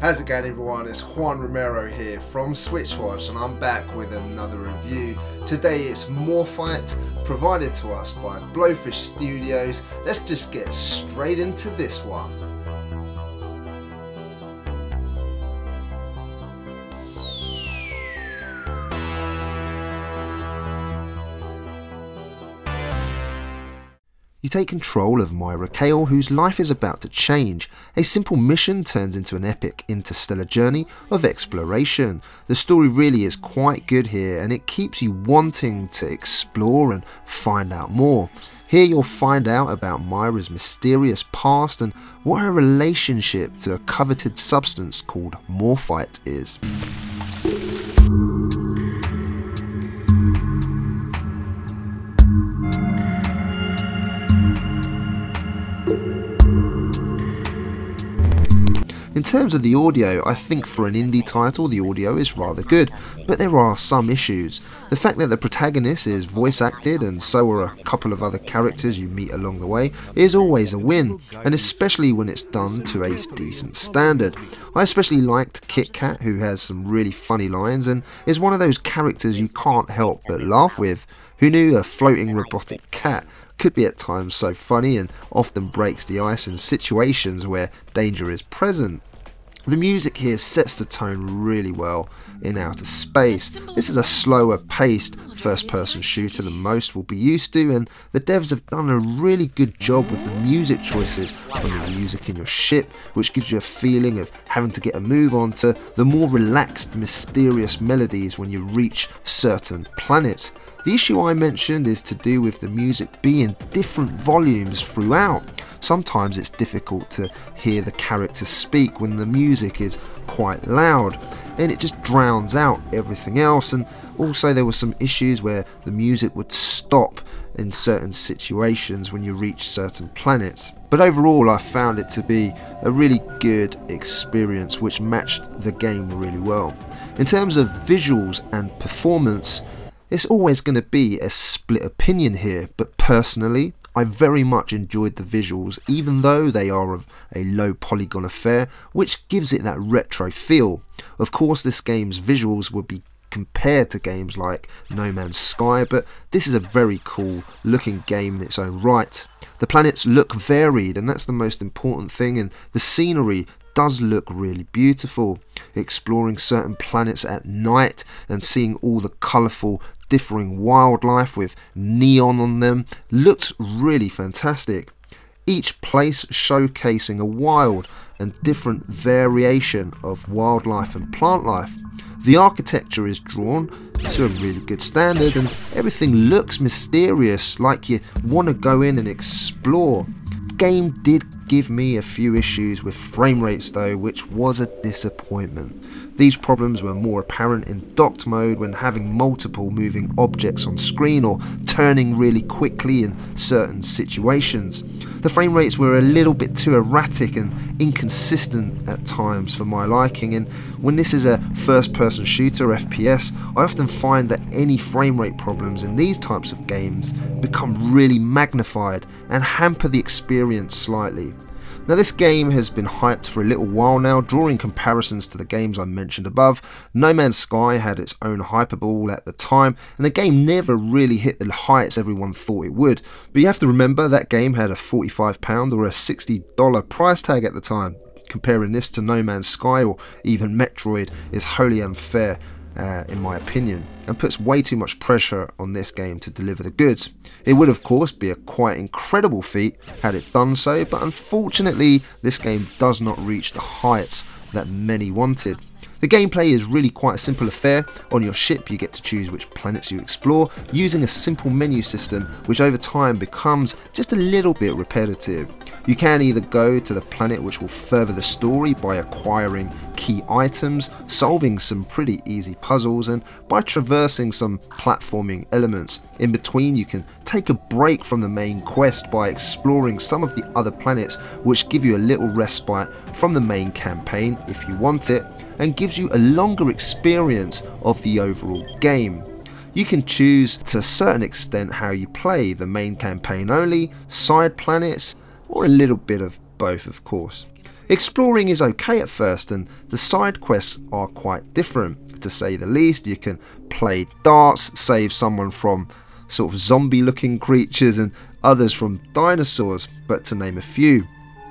How's it going everyone? It's Juan Romero here from Switchwatch and I'm back with another review. Today it's Morphite provided to us by Blowfish Studios. Let's just get straight into this one. You take control of Myrah Kale, whose life is about to change. A simple mission turns into an epic interstellar journey of exploration. The story really is quite good here, and it keeps you wanting to explore and find out more. Here you'll find out about Myrah's mysterious past and what her relationship to a coveted substance called morphite is. In terms of the audio, I think for an indie title the audio is rather good, but there are some issues. The fact that the protagonist is voice acted and so are a couple of other characters you meet along the way is always a win, and especially when it's done to a decent standard. I especially liked Kit Kat who has some really funny lines and is one of those characters you can't help but laugh with. Who knew a floating robotic cat could be at times so funny and often breaks the ice in situations where danger is present. The music here sets the tone really well in outer space. This is a slower paced first person shooter than most will be used to and the devs have done a really good job with the music choices from the music in your ship which gives you a feeling of having to get a move on to the more relaxed mysterious melodies when you reach certain planets. The issue I mentioned is to do with the music being different volumes throughout. Sometimes it's difficult to hear the characters speak when the music is quite loud and it just drowns out everything else and also there were some issues where the music would stop in certain situations when you reach certain planets. But overall I found it to be a really good experience which matched the game really well. In terms of visuals and performance, it's always going to be a split opinion here, but personally, I very much enjoyed the visuals, even though they are of a low polygon affair, which gives it that retro feel. Of course, this game's visuals would be compared to games like No Man's Sky, but this is a very cool looking game in its own right. The planets look varied, and that's the most important thing, and the scenery does look really beautiful. Exploring certain planets at night and seeing all the colourful differing wildlife with neon on them looked really fantastic. Each place showcasing a wild and different variation of wildlife and plant life. The architecture is drawn to a really good standard and everything looks mysterious like you want to go in and explore. The game did give me a few issues with frame rates though which was a disappointment. These problems were more apparent in docked mode when having multiple moving objects on screen or turning really quickly in certain situations. The frame rates were a little bit too erratic and inconsistent at times for my liking and when this is a first person shooter FPS I often find that any frame rate problems in these types of games become really magnified and hamper the experience slightly. Now this game has been hyped for a little while now, drawing comparisons to the games I mentioned above. No Man's Sky had its own hyperball at the time, and the game never really hit the heights everyone thought it would. But you have to remember that game had a £45 or a $60 price tag at the time. Comparing this to No Man's Sky or even Metroid is wholly unfair uh, in my opinion, and puts way too much pressure on this game to deliver the goods. It would of course be a quite incredible feat had it done so, but unfortunately this game does not reach the heights that many wanted. The gameplay is really quite a simple affair. On your ship you get to choose which planets you explore using a simple menu system which over time becomes just a little bit repetitive. You can either go to the planet which will further the story by acquiring key items, solving some pretty easy puzzles and by traversing some platforming elements. In between you can take a break from the main quest by exploring some of the other planets which give you a little respite from the main campaign if you want it and gives you a longer experience of the overall game. You can choose to a certain extent how you play, the main campaign only, side planets, or a little bit of both of course. Exploring is okay at first and the side quests are quite different to say the least. You can play darts, save someone from sort of zombie looking creatures and others from dinosaurs, but to name a few.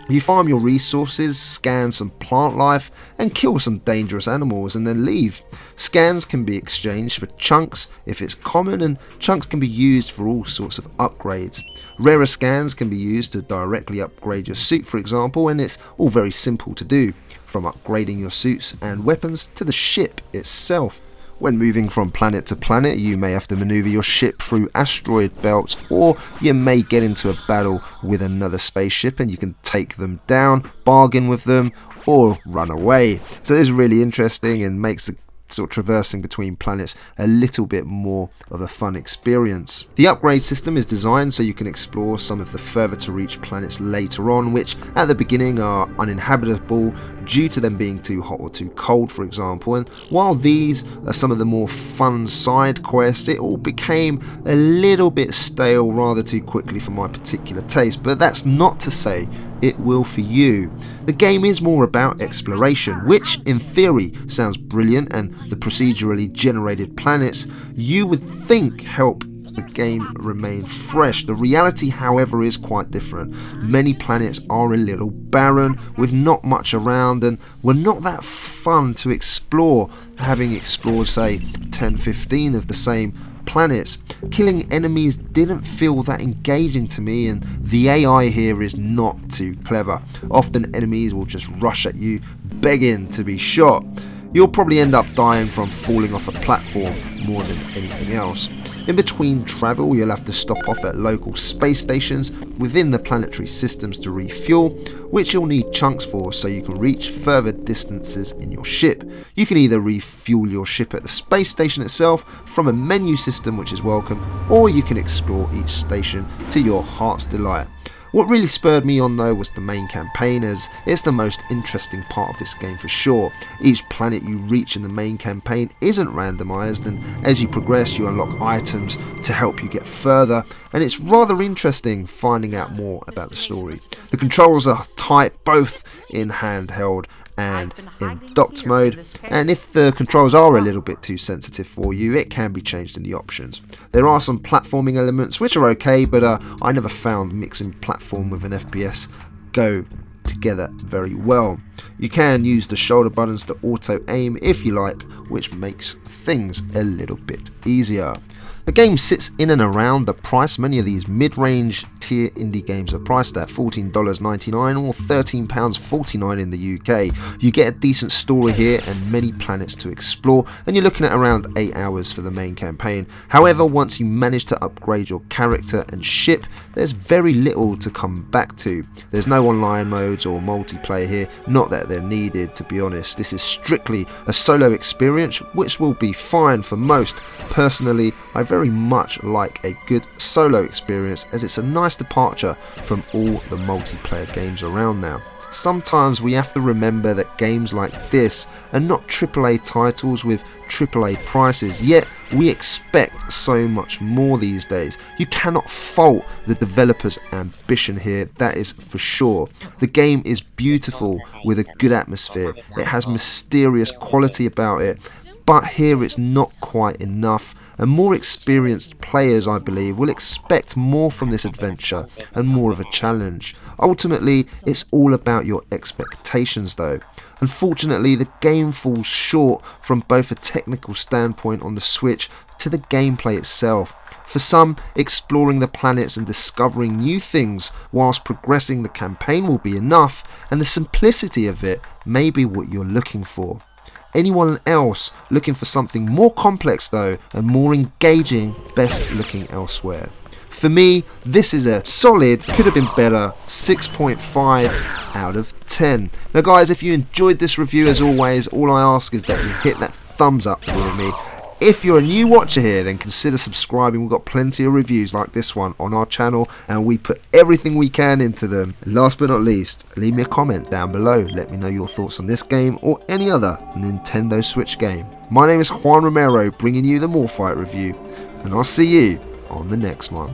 You farm your resources, scan some plant life, and kill some dangerous animals and then leave. Scans can be exchanged for chunks if it's common, and chunks can be used for all sorts of upgrades. Rarer scans can be used to directly upgrade your suit, for example, and it's all very simple to do, from upgrading your suits and weapons to the ship itself. When moving from planet to planet, you may have to maneuver your ship through asteroid belts, or you may get into a battle with another spaceship and you can take them down, bargain with them, or run away. So this is really interesting and makes the sort of traversing between planets a little bit more of a fun experience. The upgrade system is designed so you can explore some of the further to reach planets later on which at the beginning are uninhabitable due to them being too hot or too cold for example and while these are some of the more fun side quests it all became a little bit stale rather too quickly for my particular taste but that's not to say it will for you. The game is more about exploration, which in theory sounds brilliant and the procedurally generated planets you would think help the game remain fresh. The reality, however, is quite different. Many planets are a little barren, with not much around, and were not that fun to explore, having explored, say, 10 15 of the same planets. Killing enemies didn't feel that engaging to me and the AI here is not too clever. Often enemies will just rush at you begging to be shot. You'll probably end up dying from falling off a platform more than anything else. In between travel, you'll have to stop off at local space stations within the planetary systems to refuel, which you'll need chunks for so you can reach further distances in your ship. You can either refuel your ship at the space station itself from a menu system which is welcome, or you can explore each station to your heart's delight. What really spurred me on though was the main campaign as it's the most interesting part of this game for sure. Each planet you reach in the main campaign isn't randomised and as you progress you unlock items to help you get further and it's rather interesting finding out more about the story. The controls are tight both in handheld and in docked mode and if the controls are a little bit too sensitive for you it can be changed in the options. There are some platforming elements which are okay but uh, I never found mixing platform with an FPS go together very well. You can use the shoulder buttons to auto aim if you like which makes things a little bit easier. The game sits in and around the price many of these mid-range tier indie games are priced at $14.99 or £13.49 in the UK. You get a decent story here and many planets to explore and you're looking at around 8 hours for the main campaign. However, once you manage to upgrade your character and ship, there's very little to come back to. There's no online modes or multiplayer here, not that they're needed to be honest. This is strictly a solo experience which will be fine for most. Personally, I very much like a good solo experience as it's a nice departure from all the multiplayer games around now. Sometimes we have to remember that games like this are not AAA titles with AAA prices, yet we expect so much more these days. You cannot fault the developer's ambition here, that is for sure. The game is beautiful with a good atmosphere, it has mysterious quality about it, but here it's not quite enough and more experienced players, I believe, will expect more from this adventure and more of a challenge. Ultimately, it's all about your expectations though. Unfortunately, the game falls short from both a technical standpoint on the Switch to the gameplay itself. For some, exploring the planets and discovering new things whilst progressing the campaign will be enough, and the simplicity of it may be what you're looking for. Anyone else looking for something more complex though and more engaging, best looking elsewhere. For me, this is a solid, could have been better, 6.5 out of 10. Now guys, if you enjoyed this review as always, all I ask is that you hit that thumbs up for me if you're a new watcher here, then consider subscribing. We've got plenty of reviews like this one on our channel, and we put everything we can into them. Last but not least, leave me a comment down below. Let me know your thoughts on this game or any other Nintendo Switch game. My name is Juan Romero, bringing you the Morphite review, and I'll see you on the next one.